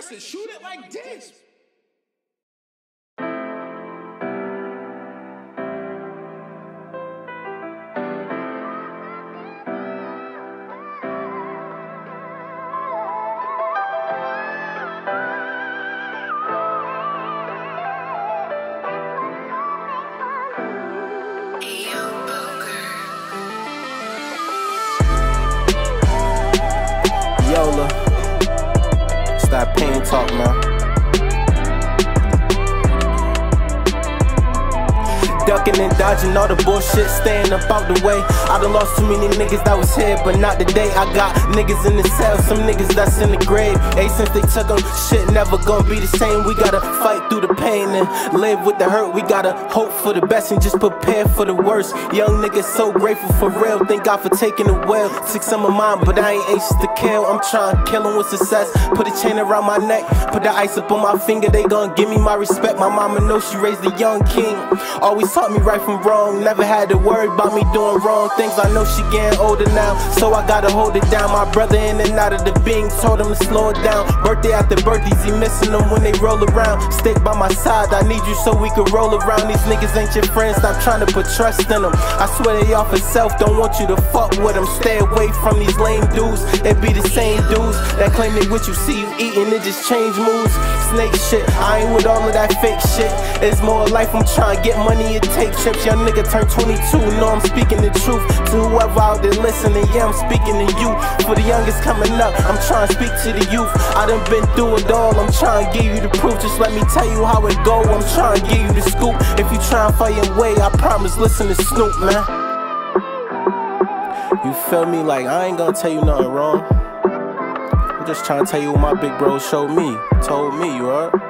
shoot it like this. Yola. Stop pain talk, man. Ducking and dodging all the bullshit, staying up out the way. I done lost too many niggas that was here, but not today. I got niggas in the cell, some niggas that's in the grave. Hey, since they took them, shit never gonna be the same. We gotta fight through the pain and live with the hurt. We gotta hope for the best and just prepare for the worst. Young niggas so grateful for real. Thank God for taking the well. Took some of mine, but I ain't anxious to kill. I'm trying to kill 'em with success. Put a chain around my neck, put the ice up on my finger. They gon' give me my respect. My mama knows she raised a young king. Always taught me right from wrong. Never had to worry about me doing wrong things. I know she getting older now, so I gotta hold it down. My brother in and out of the Bing told him to slow it down. Birthday after birthdays, he missing them when they roll around. Stay by my side, I need you so we can roll around. These niggas ain't your friends, stop trying to put trust in them. I swear they off itself, don't want you to fuck with them. Stay away from these lame dudes. They be the same dudes that claim they with you, see you eating, it just change moves. Snake shit, I ain't with all of that fake shit. It's more life, I'm trying to get money and take trips. Young nigga turned 22, know I'm speaking the truth. To whoever out there listening, yeah, I'm speaking to you. For the youngest coming up, I'm trying to speak to the youth. I done been through it all, I'm trying to give you the proof. Just let me tell you how it go, I'm trying to give you the scoop. If you try and fight your way, I promise, listen to Scoop, man. You feel me? Like, I ain't gonna tell you nothing wrong. Just trying to tell you what my big bro showed me, told me, you heard?